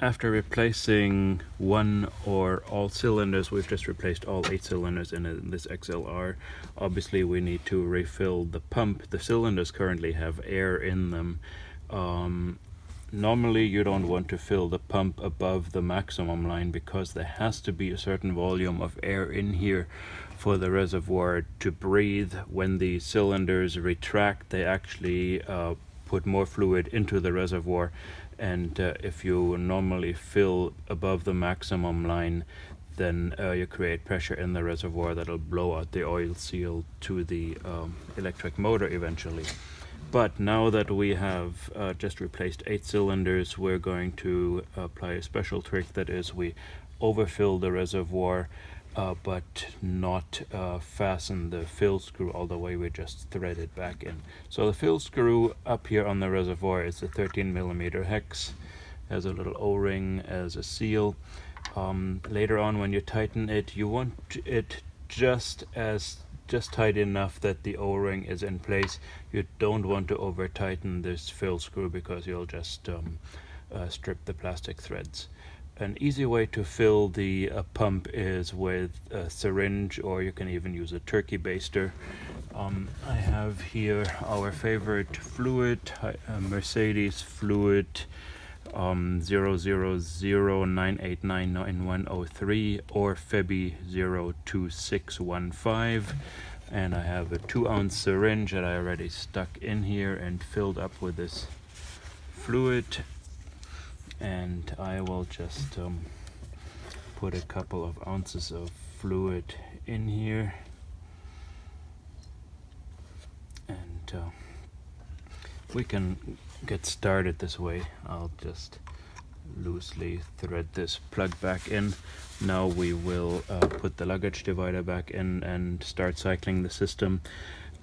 after replacing one or all cylinders, we've just replaced all eight cylinders in this XLR. Obviously we need to refill the pump. The cylinders currently have air in them. Um, normally you don't want to fill the pump above the maximum line because there has to be a certain volume of air in here for the reservoir to breathe. When the cylinders retract, they actually uh, put more fluid into the reservoir and uh, if you normally fill above the maximum line then uh, you create pressure in the reservoir that'll blow out the oil seal to the um, electric motor eventually. But now that we have uh, just replaced eight cylinders, we're going to apply a special trick that is we overfill the reservoir uh, but not uh, fasten the fill screw all the way, we just thread it back in. So the fill screw up here on the reservoir is a 13 millimeter hex, has a little o-ring as a seal. Um, later on when you tighten it, you want it just as just tight enough that the o-ring is in place. You don't want to over tighten this fill screw because you'll just um, uh, strip the plastic threads an easy way to fill the uh, pump is with a syringe or you can even use a turkey baster. Um, I have here our favorite fluid, uh, Mercedes fluid um, 0009899103 or Febi 02615 and I have a two ounce syringe that I already stuck in here and filled up with this fluid and I will just um, put a couple of ounces of fluid in here. And uh, we can get started this way. I'll just loosely thread this plug back in. Now we will uh, put the luggage divider back in and start cycling the system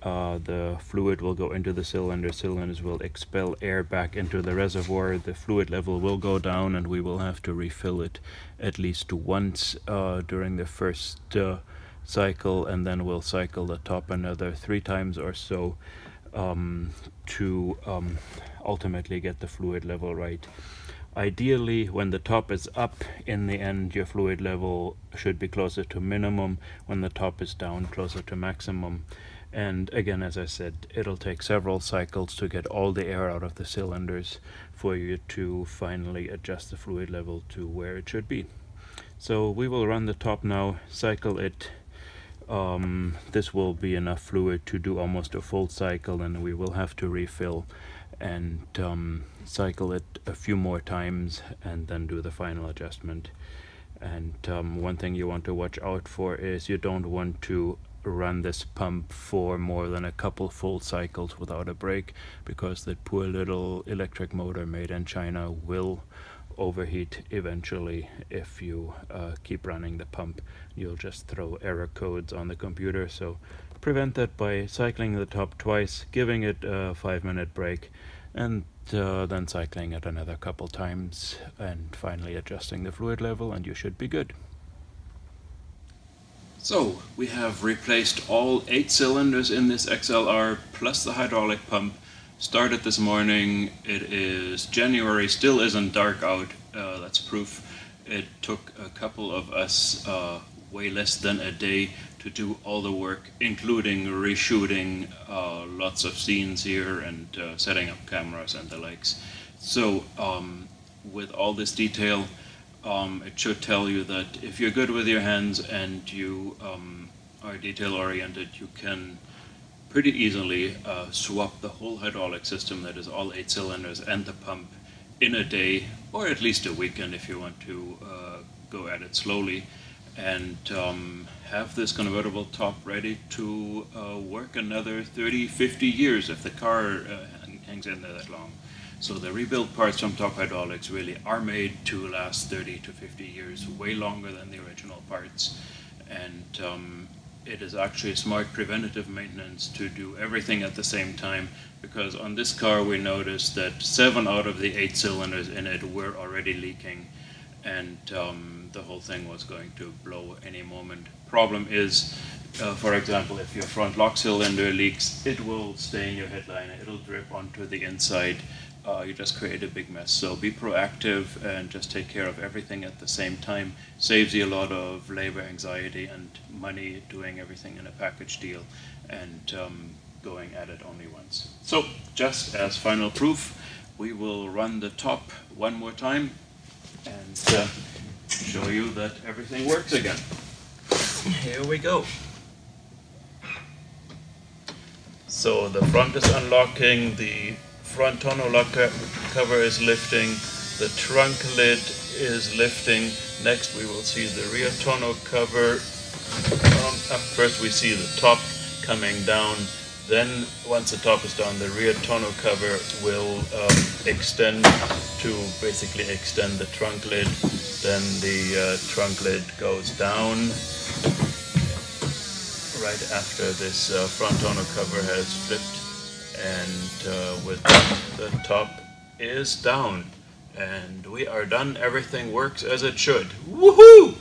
uh, the fluid will go into the cylinder, cylinders will expel air back into the reservoir, the fluid level will go down and we will have to refill it at least once uh, during the first uh, cycle and then we'll cycle the top another three times or so um, to um, ultimately get the fluid level right. Ideally, when the top is up, in the end, your fluid level should be closer to minimum. When the top is down, closer to maximum. And again, as I said, it'll take several cycles to get all the air out of the cylinders for you to finally adjust the fluid level to where it should be. So we will run the top now, cycle it. Um, this will be enough fluid to do almost a full cycle and we will have to refill and um, cycle it a few more times and then do the final adjustment. And um, one thing you want to watch out for is you don't want to run this pump for more than a couple full cycles without a break because that poor little electric motor made in China will overheat eventually if you uh, keep running the pump. You'll just throw error codes on the computer. So prevent that by cycling the top twice giving it a five minute break and uh, then cycling it another couple times and finally adjusting the fluid level and you should be good so we have replaced all eight cylinders in this XLR plus the hydraulic pump. Started this morning. It is January, still isn't dark out. Uh, that's proof. It took a couple of us uh, way less than a day to do all the work, including reshooting uh, lots of scenes here and uh, setting up cameras and the likes. So um, with all this detail, um, it should tell you that if you're good with your hands and you um, are detail oriented, you can pretty easily uh, swap the whole hydraulic system, that is all eight cylinders and the pump, in a day or at least a weekend if you want to uh, go at it slowly and um, have this convertible top ready to uh, work another 30, 50 years if the car uh, hangs in there that long. So the rebuilt parts from Top Hydraulics really are made to last 30 to 50 years, way longer than the original parts. And um, it is actually smart preventative maintenance to do everything at the same time because on this car we noticed that seven out of the eight cylinders in it were already leaking and um, the whole thing was going to blow any moment. Problem is uh, for example, if your front lock cylinder leaks, it will stain your headliner. It'll drip onto the inside. Uh, you just create a big mess. So be proactive and just take care of everything at the same time. Saves you a lot of labor, anxiety, and money doing everything in a package deal and um, going at it only once. So just as final proof, we will run the top one more time and uh, show you that everything works again. Here we go. So the front is unlocking, the front tonneau lock cover is lifting, the trunk lid is lifting. Next we will see the rear tonneau cover. Um, first we see the top coming down. Then once the top is down, the rear tonneau cover will um, extend to basically extend the trunk lid. Then the uh, trunk lid goes down right after this uh, front tonneau cover has flipped and uh, with the top is down. And we are done. Everything works as it should. Woohoo